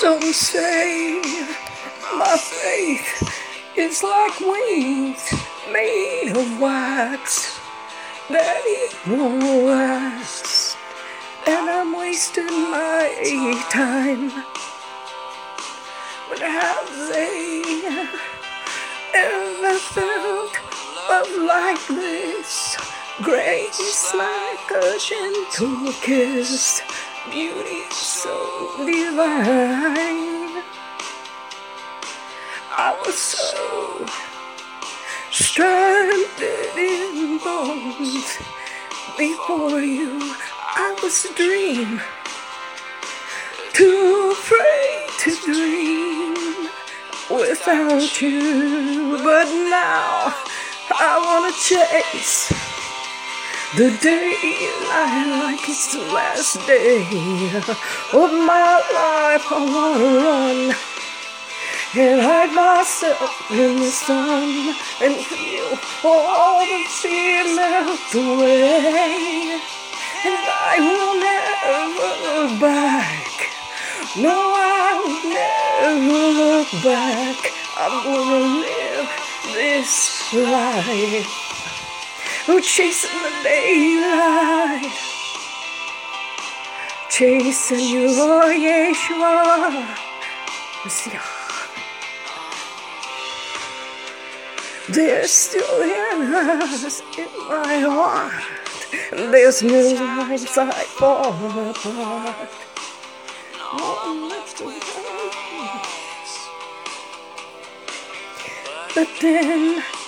Some say my faith is like wings made of wax that it won't last, and I'm wasting my time. But have they ever felt love like this? Grace like a gentle kiss, beauty so divine. I was so stranded in bones before you. I was a dream, too afraid to dream without you. But now I wanna chase. The day daylight like it's the last day of my life. I wanna run and hide myself in the sun and feel all the fear melt away. And I will never look back. No, I will never look back. I'm gonna live this life. Oh, chasing the daylight, chasing you, oh Yeshua. There's still yearnings in my heart, there's new lines I fall apart. Left But then.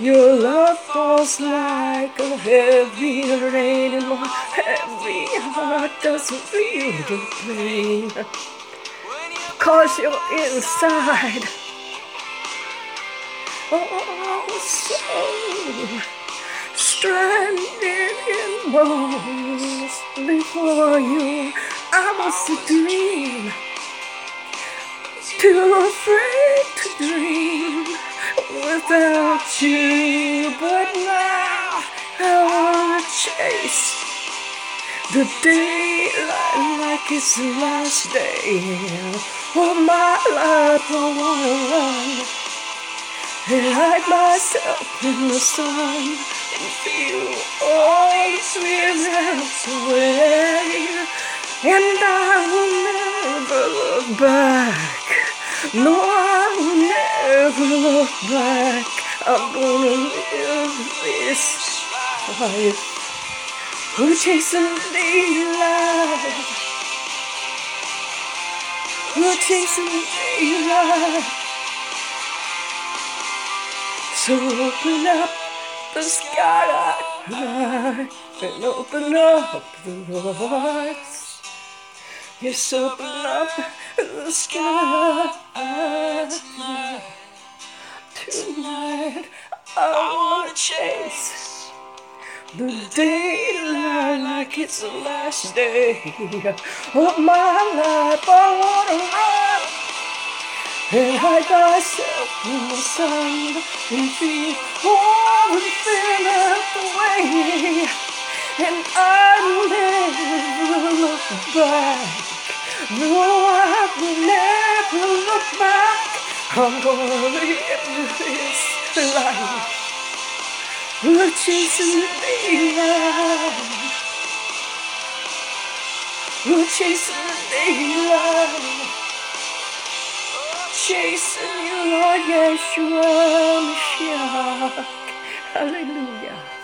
Your love falls like a heavy rain and my heavy heart doesn't feel the pain. Cause you're inside. Oh, so stranded in bones before you. I was a dream. Too afraid to dream without you. But now I wanna chase the daylight like it's the last day of my life. I wanna run and hide myself in the sun and feel all the sweetness away. And I will never look back. No, back. I'm gonna live this life. We're chasing daylight. We're chasing daylight. So open up the sky and open up the lights. Yes, open up the sky tonight. I wanna chase the daylight like it's the last day of my life. I wanna run and hide myself in the sun and feel all the fear melt away. And I never look back. No, I will never look back. I'm gonna live this life. We're chasing the daylight. We're chasing the daylight. Chasing you, oh, Lord Yeshua Mashiach. Hallelujah.